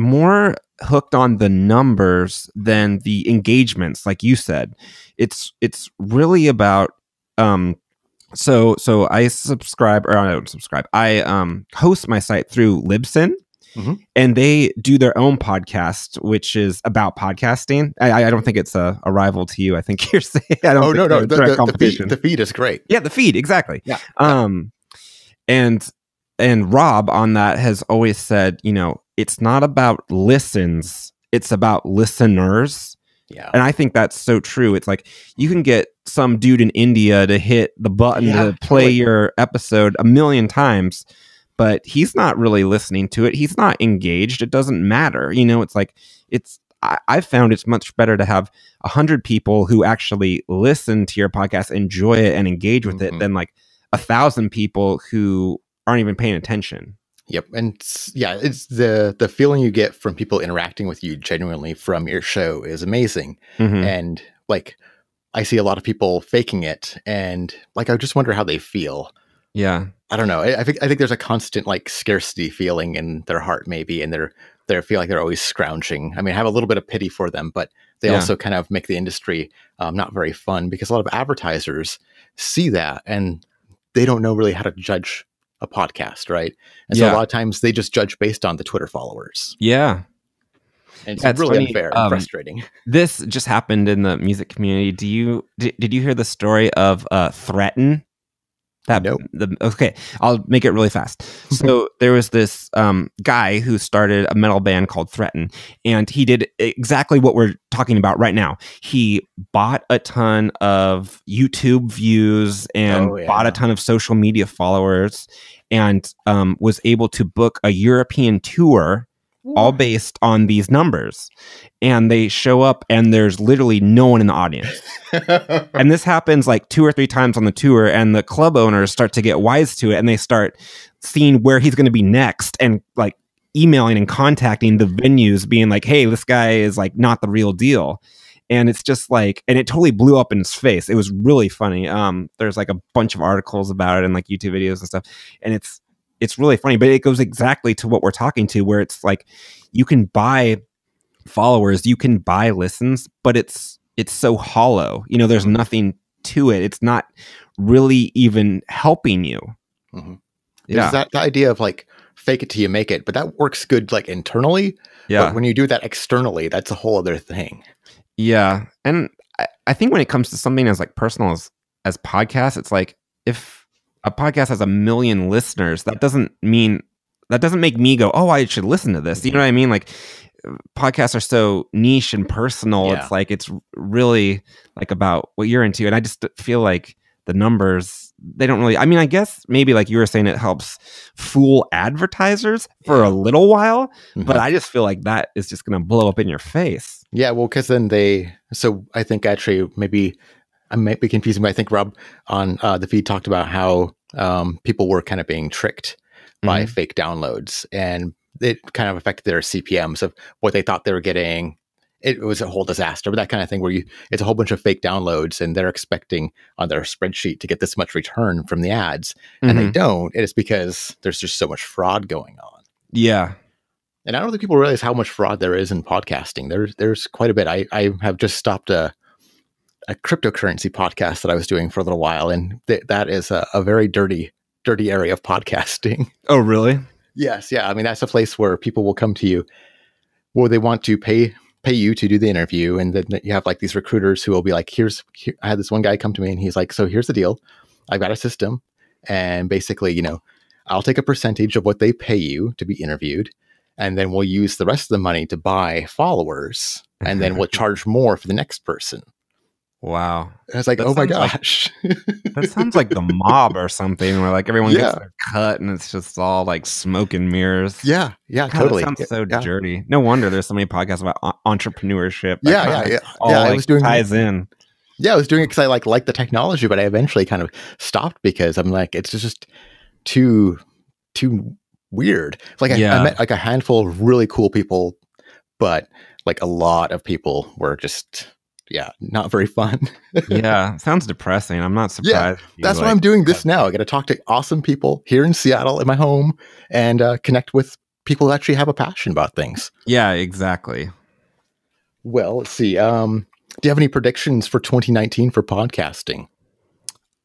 more hooked on the numbers than the engagements like you said it's it's really about um so so i subscribe or i don't subscribe i um host my site through libsyn Mhm. and they do their own podcast which is about podcasting i i don't think it's a, a rival to you i think *laughs* you're saying i don't Oh think no, no, the, the, the, feed, the feed is great. Yeah, the feed exactly. Yeah. Um, and and Rob on that has always said, you know, it's not about listens, it's about listeners. Yeah. And I think that's so true. It's like you can get some dude in India to hit the button Yeah, to play totally. your episode a million times, but he's not really listening to it. He's not engaged. It doesn't matter. You know, it's like it's I, I've found it's much better to have a hundred people who actually listen to your podcast, enjoy it, and engage with it Mhm. than like a thousand people who aren't even paying attention. Yep. And it's, yeah, it's the the feeling you get from people interacting with you genuinely from your show is amazing. Mhm. And like I see a lot of people faking it and like I just wonder how they feel. Yeah. I don't know. I, I think I think there's a constant like scarcity feeling in their heart, maybe, and they're they feel like they're always scrounging. I mean, I have a little bit of pity for them, but they Yeah. also kind of make the industry um, not very fun because a lot of advertisers see that and they don't know really how to judge a podcast, right? And so a lot of times they just judge based on the Twitter followers, Yeah. and it's Yeah, it's really funny, unfair um, and frustrating. *laughs* This just happened in the music community. Do you did, did you hear the story of uh Threatin? That Nope. the okay, I'll make it really fast. *laughs* So there was this um guy who started a metal band called Threatin and he did exactly what we're talking about right now. He bought a ton of YouTube views and Oh, yeah. bought a ton of social media followers and um, was able to book a European tour all based on these numbers. And they show up and there's literally no one in the audience. and this happens like two or three times on the tour, and the club owners start to get wise to it and they start seeing where he's going to be next and like emailing and contacting the venues, being like, hey, this guy is like not the real deal. And it's just like, and it totally blew up in his face. It was really funny. Um, there's like a bunch of articles about it and like YouTube videos and stuff. And it's it's really funny, but it goes exactly to what we're talking to, where it's like you can buy followers, you can buy listens, but it's it's so hollow. You know, there's Mm-hmm. nothing to it. It's not really even helping you. Mhm. Yeah, Is that the idea of like fake it till you make it? But that works good like internally. yeah, But when you do that externally, that's a whole other thing. yeah. And I, I think when it comes to something as like personal as as podcasts, it's like if a podcast has a million listeners, that doesn't mean that doesn't make me go, oh, I should listen to this. You know what I mean? Like podcasts are so niche and personal. Yeah. It's like it's really like about what you're into, and I just feel like the numbers they don't really. I mean, I guess maybe like you were saying, it helps fool advertisers for a little while, but Mhm. I just feel like that is just going to blow up in your face. Yeah, well, because then they. So I think actually maybe I might be confusing, but I think Rob on uh, the feed talked about how um, people were kind of being tricked by Mhm. fake downloads, and it kind of affected their CPMS of what they thought they were getting. It was a whole disaster, but that kind of thing where you it's a whole bunch of fake downloads, and they're expecting on their spreadsheet to get this much return from the ads, and they Mhm. don't. It is because there's just so much fraud going on. yeah, And I don't think people realize how much fraud there is in podcasting. There's there's quite a bit. I, I have just stopped a a cryptocurrency podcast that I was doing for a little while, and th- that is a, a very dirty dirty area of podcasting. *laughs* Oh, really? yes, yeah. I mean that's a place where people will come to you, where they want to pay pay you to do the interview, and then you have like these recruiters who will be like, "Here's," here, I had this one guy come to me, and he's like, "So here's the deal. I've got a system, and basically, you know, I'll take a percentage of what they pay you to be interviewed." and then we'll use the rest of the money to buy followers and then we'll *laughs* charge more for the next person Wow. and it's like That oh my sounds like- gosh *laughs* That sounds like the *laughs* mob or something where like everyone Yeah. gets their cut and it's just all like smoke and mirrors. yeah yeah God, totally That sounds so yeah. dirty. No wonder there's so many podcasts about entrepreneurship. That yeah yeah yeah, all, yeah i was doing ties in. yeah i was doing it because i like like the technology but i eventually kind of stopped because i'm like it's just too too weird like I, Yeah. I met like a handful of really cool people but like a lot of people were just yeah not very fun *laughs* yeah, sounds depressing. I'm not Yeah, surprised. you, That's why I'm doing this now. I got to talk to awesome people here in Seattle in my home and uh, connect with people who actually have a passion about things. Yeah, exactly. Well, let's see. Um, do you have any predictions for 2019 for podcasting?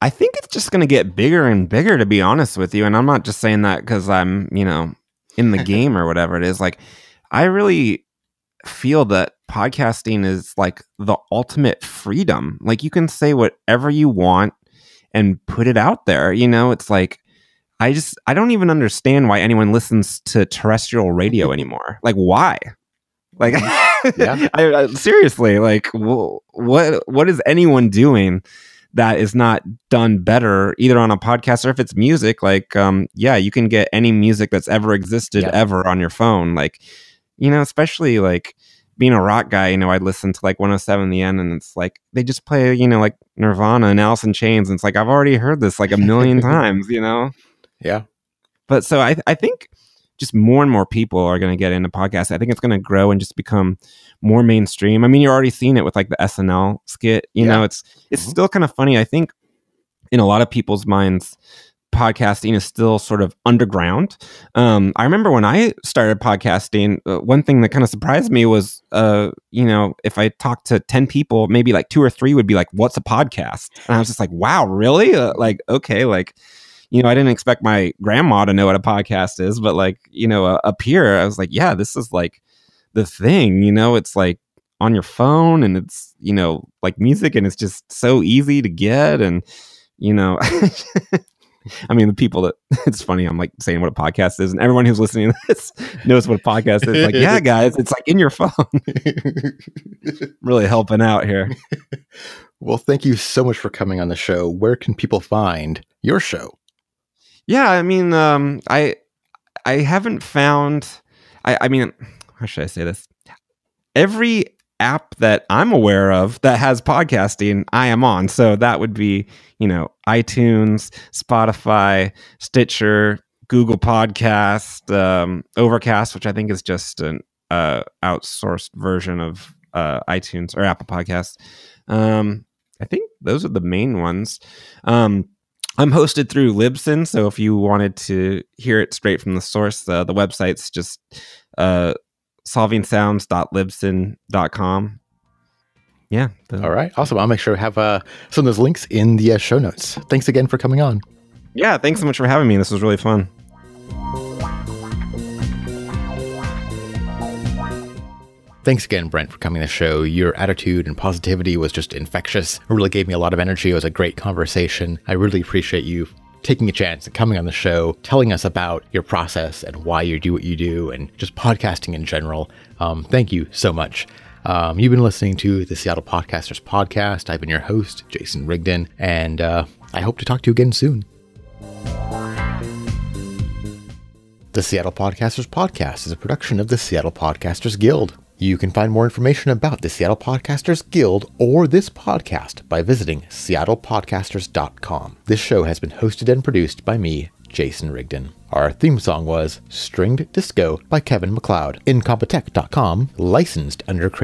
I think it's just going to get bigger and bigger, to be honest with you. And I'm not just saying that because I'm, you know, in the *laughs* game or whatever it is. Like, I really feel that podcasting is like the ultimate freedom. Like, you can say whatever you want and put it out there. You know, it's like, I just, I don't even understand why anyone listens to terrestrial radio *laughs* anymore. Like, why? Like, *laughs* Yeah. I, I, seriously, like, wh- what, what is anyone doing? that is not done better either on a podcast or if it's music like um yeah you can get any music that's ever existed Yeah. ever on your phone like you know especially like being a rock guy you know i'd listen to like 107 the end and it's like they just play you know like nirvana and alice in chains and it's like i've already heard this like a million *laughs* times you know Yeah. but so i i think just more and more people are going to get into podcasts i think it's going to grow and just become more mainstream i mean you're already seeing it with like the snl skit you Yeah. know it's it's Mhm. still kind of funny i think in a lot of people's minds podcasting is still sort of underground. Um, i remember when i started podcasting uh, one thing that kind of surprised me was uh, you know if i talked to 10 people maybe like two or three would be like what's a podcast? And i was just like wow really? Uh, like okay like you know i didn't expect my grandma to know what a podcast is but like you know uh, up here i was like yeah this is like the thing you know? It's like on your phone and it's you know like music and it's just so easy to get and you know *laughs* i mean the people that *laughs* it's funny i'm like saying what a podcast is and everyone who's listening to this *laughs* knows what a podcast is like yeah guys it's like in your phone *laughs* really helping out here well, thank you so much for coming on the show. Where can people find your show? Yeah, I mean, um, I I haven't found. I, I mean, how should I say this? Every app that I'm aware of that has podcasting, I am on. So that would be, you know, iTunes, Spotify, Stitcher, Google Podcast, um, Overcast, which I think is just an uh, outsourced version of uh, iTunes or Apple Podcasts. Um, I think those are the main ones. Um, I'm hosted through Libsyn, so if you wanted to hear it straight from the source, uh, the website's just uh, solvingsounds.libsyn.com. Yeah. The- All right. Awesome. I'll make sure to have uh, some of those links in the uh, show notes. Thanks again for coming on. Yeah. Thanks so much for having me. This was really fun. Thanks again, Brent, for coming to the show. Your attitude and positivity was just infectious. It really gave me a lot of energy. It was a great conversation. I really appreciate you taking a chance and coming on the show, telling us about your process and why you do what you do, and just podcasting in general. Um, thank you so much. Um, you've been listening to the Seattle Podcasters Podcast. I've been your host, Jason Rigden, and uh, I hope to talk to you again soon. The Seattle Podcasters Podcast is a production of the Seattle Podcasters Guild. You can find more information about the Seattle Podcasters Guild or this podcast by visiting seattlepodcasters.com. This show has been hosted and produced by me, Jason Rigden. Our theme song was Stringed Disco by Kevin MacLeod. Incompetech.com, licensed under Creative